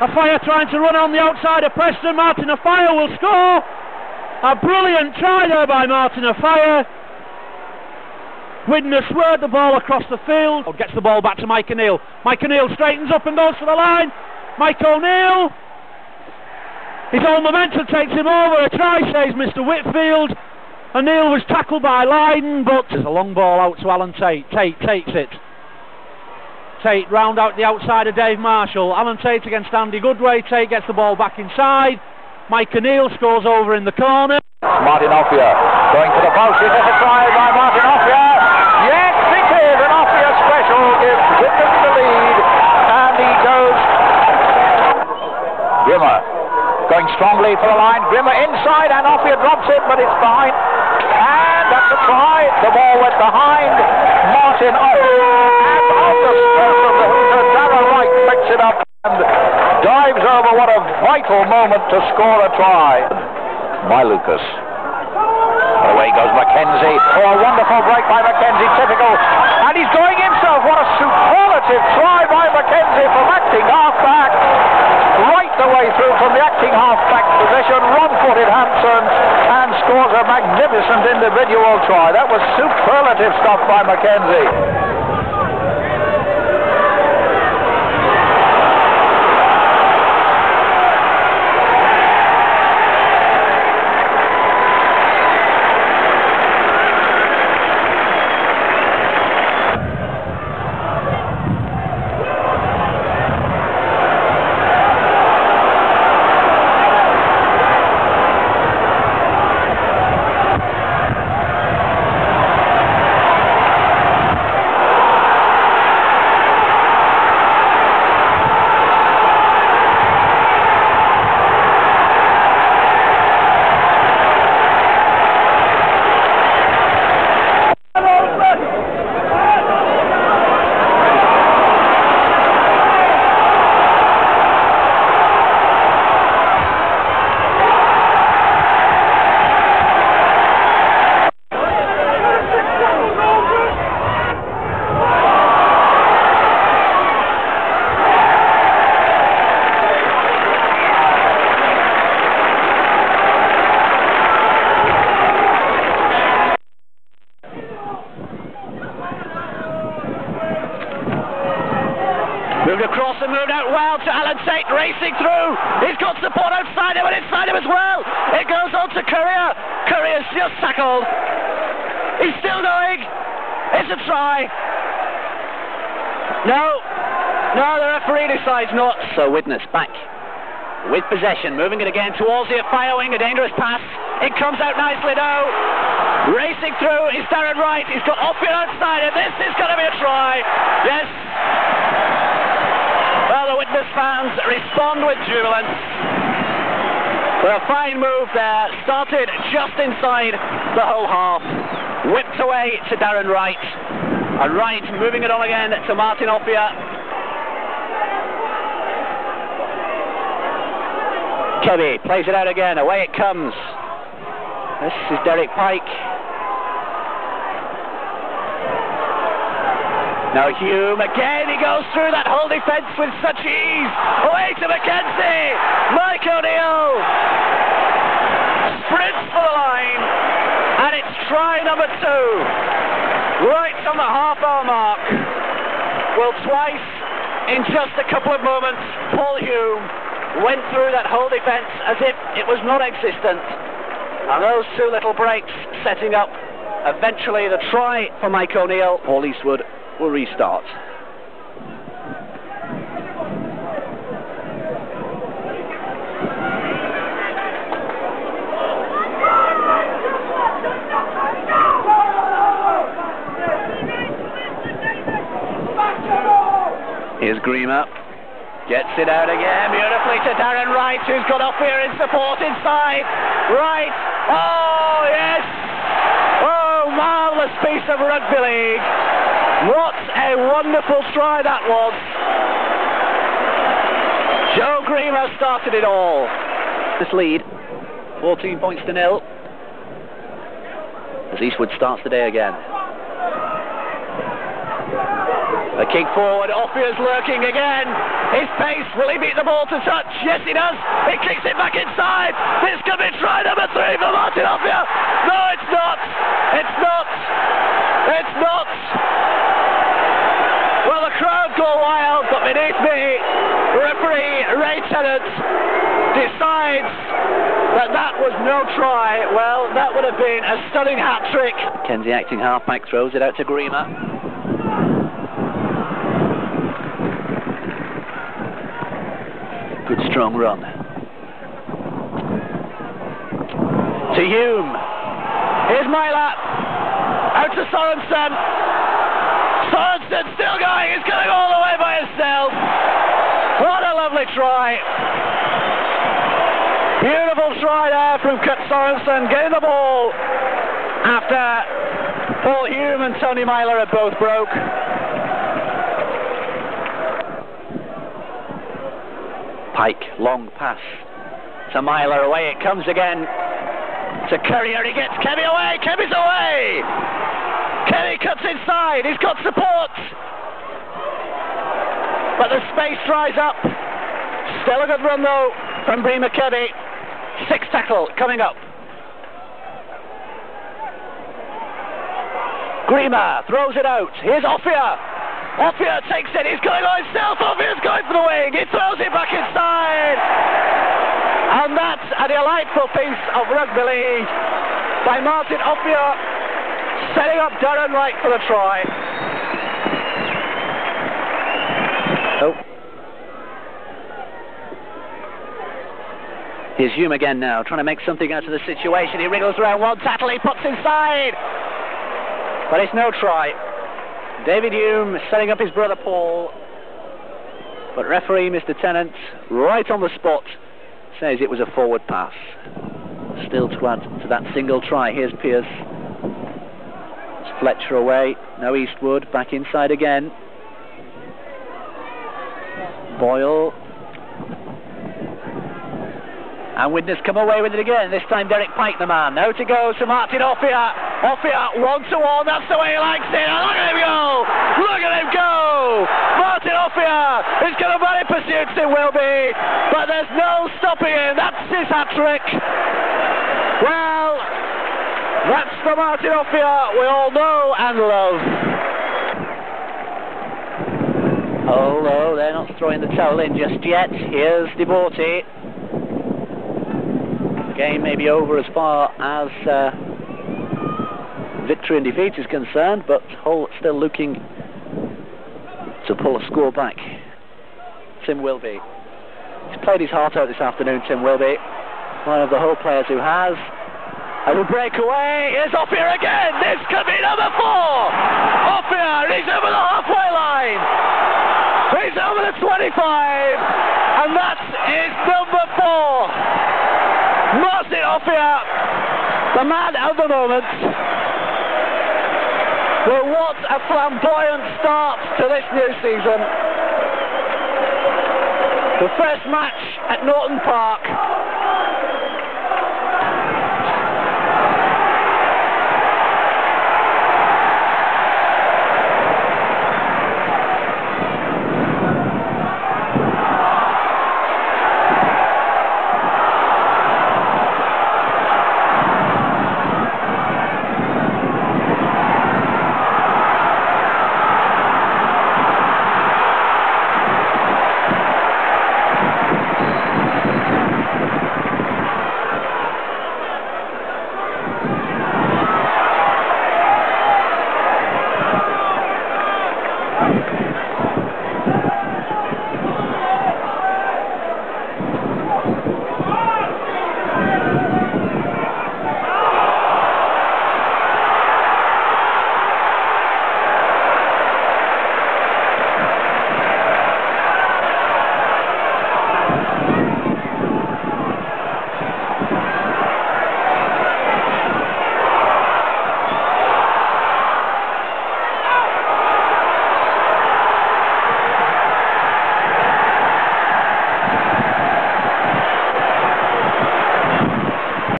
Offiah trying to run on the outside of Preston. Martin Offiah will score. A brilliant try there by Martin Offiah. Widnes swirled the ball across the field. Oh, gets the ball back to Mike O'Neill. Mike O'Neill straightens up and goes for the line. Mike O'Neill. His own momentum takes him over. A try saves Mr. Whitfield. O'Neill was tackled by Lydon, but there's a long ball out to Alan Tait. Tait takes it. Tait round out the outside of Dave Marshall. Alan Tait against Andy Goodway. Tait gets the ball back inside. Mike O'Neill scores over in the corner. Martin Offiah going to the post. Is this a try by Martin Offiah? Yes, it is. An Offiah special gives Widnes the lead. And he goes. Grima going strongly for the line. Grima inside and Offiah drops it, but it's behind. And that's a try. The ball went behind Martin Offiah. And the stroke of the hooter, Darren Wright picks it up and dives over. What a vital moment to score a try. By Lucas. Away goes Mackenzie. Oh, a wonderful break by Mackenzie, typical. And he's going himself. What a superlative try by Mackenzie from acting half-back. Right the way through from the acting half-back position. Run-footed Hampson and scores a magnificent individual try. That was superlative stuff by Mackenzie. Moved across and moved out well to Alan Tait, racing through. He's got support outside him and inside him as well. It goes on to Currier. Currier's just tackled. He's still going. It's a try. No. No, the referee decides not. So Widnes back with possession, moving it again towards the fire wing, a dangerous pass. It comes out nicely though. Racing through is Darren Wright. He's got Offiah outside, and this is going to be a try. Yes. Fans respond with jubilance. But a fine move there. Started just inside the whole half. Whipped away to Darren Wright. And Wright moving it on again to Martin Offiah. Kebbie plays it out again. Away it comes. This is Derek Pyke. Now Hulme again, he goes through that whole defence with such ease. Away to McKenzie. Mike O'Neill sprints for the line, and it's try number two. Right on the half-hour mark. Well, twice in just a couple of moments, Paul Hulme went through that whole defence as if it was non-existent. And those two little breaks setting up eventually the try for Mike O'Neill. Paul Eastwood will restart. Here's Grima. Gets it out again beautifully to Darren Wright, who's got up here in support inside. Wright. Oh, yes. Oh, marvellous piece of rugby league. What a wonderful try that was. Joe Green has started it all. This lead, 14 points to nil. As Eastwood starts the day again. The kick forward, Offiah's lurking again. His pace, will he beat the ball to touch? Yes, he does. He kicks it back inside. This could be try number three for Martin Offiah. No, it's not. It's not. It's not. Well, the crowd go but referee Ray Tennant decides that that was no try. Well, that would have been a stunning hat trick. Kenzie acting halfback throws it out to Grima. Good strong run. To Hulme. Here's Myler. Out to Sorensen. Sorensen still going. He's going all the way by himself. What a lovely try. Beautiful try there from Kurt Sorensen. Getting the ball after Paul Hulme and Tony Myler had both broke. Pyke, long pass to Myler, away it comes again to Currier, he gets Kebbie away, Kebbie's away! Kebbie cuts inside, he's got support! But the space dries up. Still a good run though from Brimah Kebbie. Six tackle coming up. Grima throws it out. Here's Offiah. Offiah takes it, he's going on himself, Offiah's going for the wing, he throws it back inside! And that's a delightful piece of rugby league by Martin Offiah, setting up Darren Wright for the try. Oh. Here's Hulme again now, trying to make something out of the situation. He wriggles around one tackle, he puts inside! But it's no try. David Hulme setting up his brother Paul. But referee Mr. Tennant, right on the spot, says it was a forward pass. Still to add to that single try. Here's Pearce. It's Fletcher away. No Eastwood. Back inside again. Boyle and Widnes come away with it again. This time Derek Pyke, the man. Now to go to Martin Offiah. Offiah, one to one. That's the way he likes it. And look at him go. Look at him go. Martin Offiah is going to run in pursuit. It will be. But there's no stopping him. That's his hat trick. Well, that's the Martin Offiah we all know and love. Although they're not throwing the towel in just yet. Here's DeBorty game may be over as far as uh, victory and defeat is concerned, but Hull still looking to pull a score back. Tim Wilby. He's played his heart out this afternoon, Tim Wilby. One of the Hull players who has. A will break away. Here's Offiah again. This could be number four. Offiah, he's over the halfway line. He's over the 25. And that is number four. Martin Offiah, the man of the moment. Well, what a flamboyant start to this new season. The first match at Naughton Park